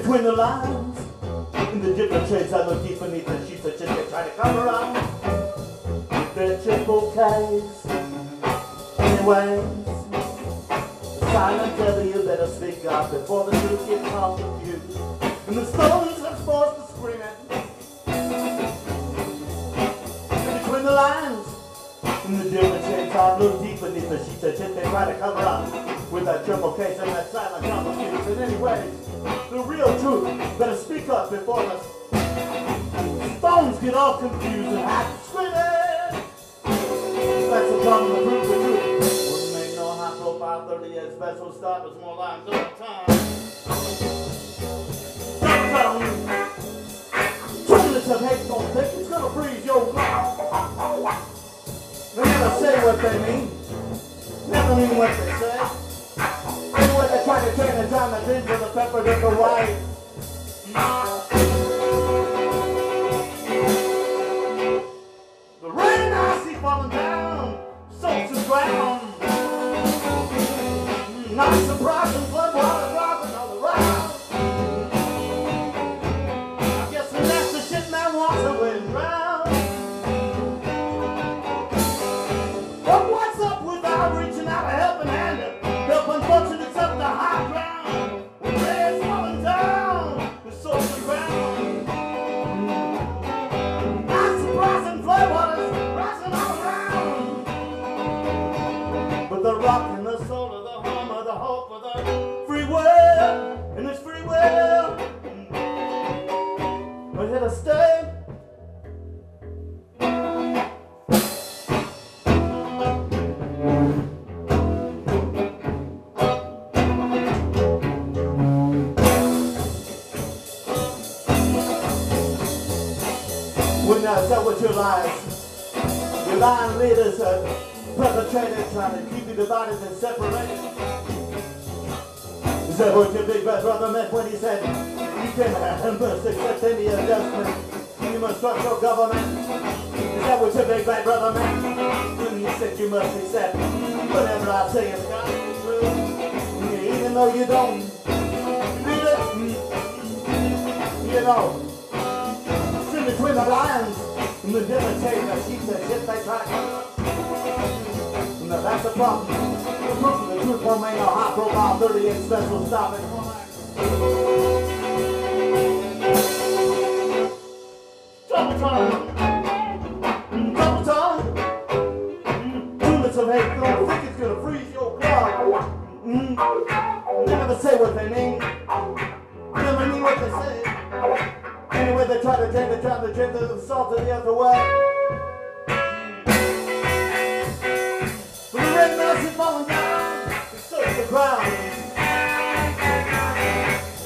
the lines. In the different shades I look deep beneath the sheets of shit they try to cover up. With their triple K's. Anyways, silent devil, you better speak up before the truth gets all confused. And the stones are forced to scream it. Between the lines. In the different shades I look deep beneath the sheets of shit they try to cover up. With that triple case and that silent confused. And anyways, the real truth. Better speak up before the stones get all confused and have to scream it. That's the problem to prove the truth. Wouldn't make no high profile 38 special stop with more all the time. Two minutes of hate don't think it's gonna freeze your blood. They never say what they mean. Never mean what they say. Turn it the pepper to the white. The rain I see falling down, soaks mm, the ground. Not surprising, flood water I tell what your lies, your lying leaders are perpetrated, trying to keep you divided and separated. Is that what your big bad brother meant when he said you can have must accept any adjustment? You must trust your government. Is that what your big bad brother meant when he said you must accept whatever I say is to be true? Even though you don't you know. In the lions and the devastating the sheep that shit they to. Now that's the problem. The of the truth won't make no high profile 38 special stop it. Time. Double time. Think it's gonna freeze your blood. Mm. Never say what they mean. Say. Anyway, they try to take the time to drink the salt of the other way. The red mouse is falling down, it soaks the ground.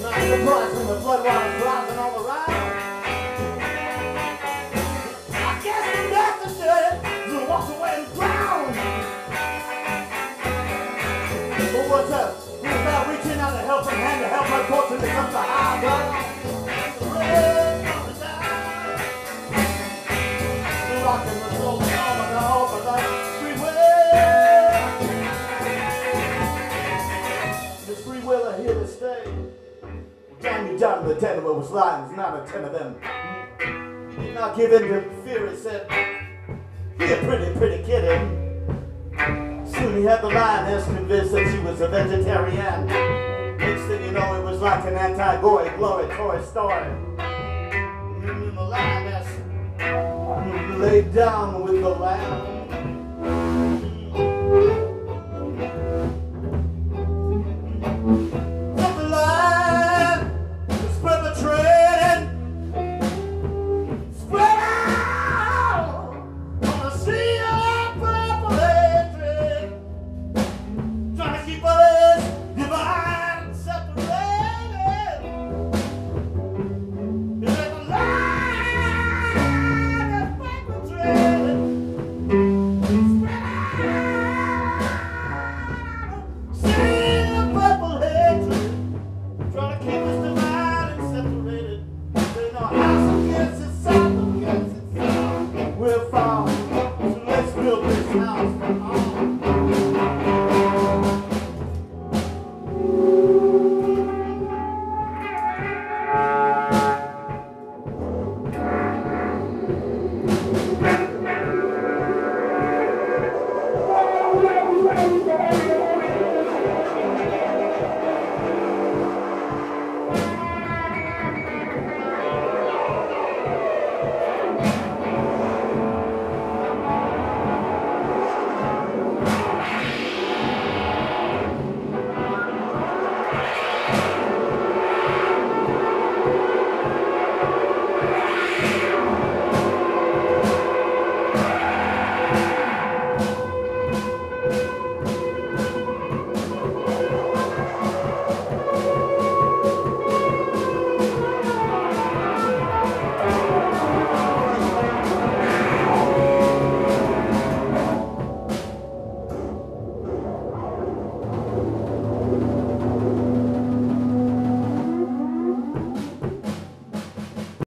Not surprised when the flood water's rising all around. I guess the death is dead, so away and drown. But what's up? We're about reaching out a helping hand to help our culture become the high ground. Of not a ten of them. He did not give in to fear, he said, a pretty, pretty kid. Eh? Soon he had the lioness convinced that she was a vegetarian. Next thing you know, it was like an anti-gory, glory Toy Story. And mm, the lioness mm, laid down with the lamb.